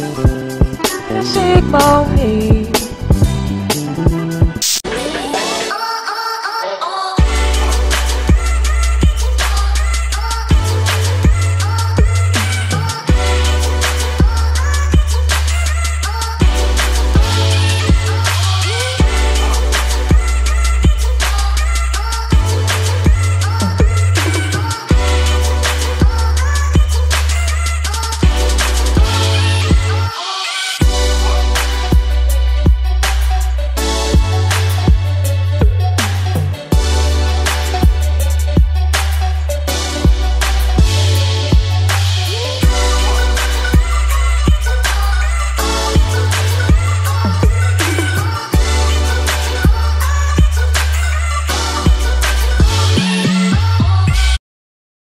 Shake my head.